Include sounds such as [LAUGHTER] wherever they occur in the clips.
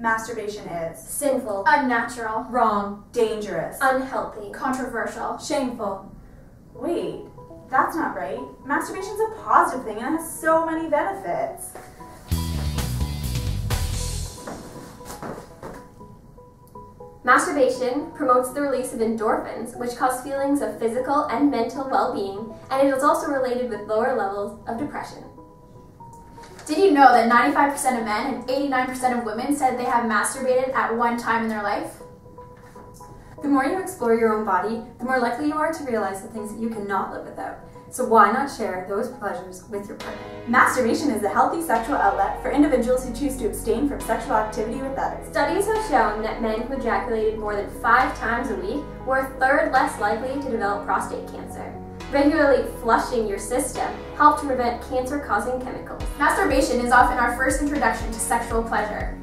Masturbation is sinful, unnatural, wrong, dangerous, unhealthy, controversial, shameful. Wait, that's not right. Masturbation's a positive thing and it has so many benefits. Masturbation promotes the release of endorphins, which cause feelings of physical and mental well being, and it is also related with lower levels of depression. Did you know that 95% of men and 89% of women said they have masturbated at one time in their life? The more you explore your own body, the more likely you are to realize the things that you cannot live without. So why not share those pleasures with your partner? Masturbation is a healthy sexual outlet for individuals who choose to abstain from sexual activity with others. Studies have shown that men who ejaculated more than five times a week were a third less likely to develop prostate cancer. Regularly flushing your system helped to prevent cancer-causing chemicals. Masturbation is often our first introduction to sexual pleasure.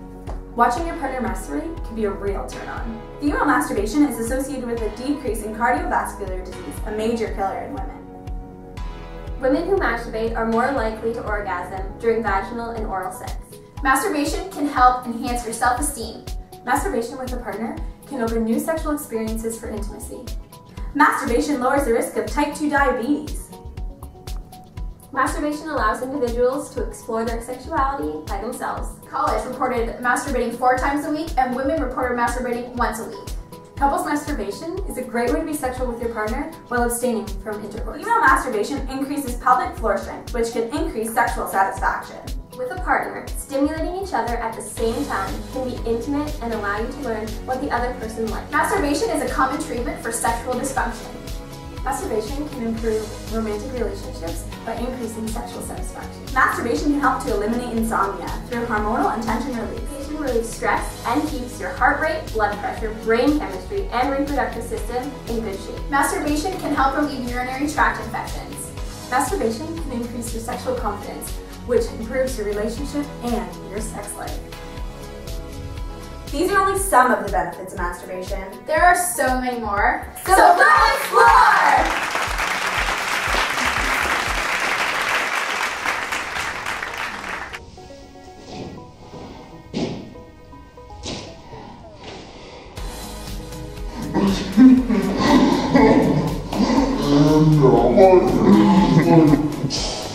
Watching your partner masturbate can be a real turn on. Female masturbation is associated with a decrease in cardiovascular disease, a major killer in women. Women who masturbate are more likely to orgasm during vaginal and oral sex. Masturbation can help enhance your self-esteem. Masturbation with a partner can open new sexual experiences for intimacy. Masturbation lowers the risk of type 2 diabetes. Masturbation allows individuals to explore their sexuality by themselves. College reported masturbating four times a week, and women reported masturbating once a week. Couples masturbation is a great way to be sexual with your partner while abstaining from intercourse. Female masturbation increases pelvic floor strength, which can increase sexual satisfaction. With a partner, stimulating each other at the same time can be intimate and allow you to learn what the other person likes. Masturbation is a common treatment for sexual dysfunction. Masturbation can improve romantic relationships by increasing sexual satisfaction. Masturbation can help to eliminate insomnia through hormonal and tension release. Masturbation relieves stress and keeps your heart rate, blood pressure, brain chemistry, and reproductive system in good shape. Masturbation can help relieve urinary tract infections. Masturbation can increase your sexual confidence, which improves your relationship and your sex life. These are only some of the benefits of masturbation. There are so many more. So, so go explore! [LAUGHS] and uh,